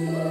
Yeah.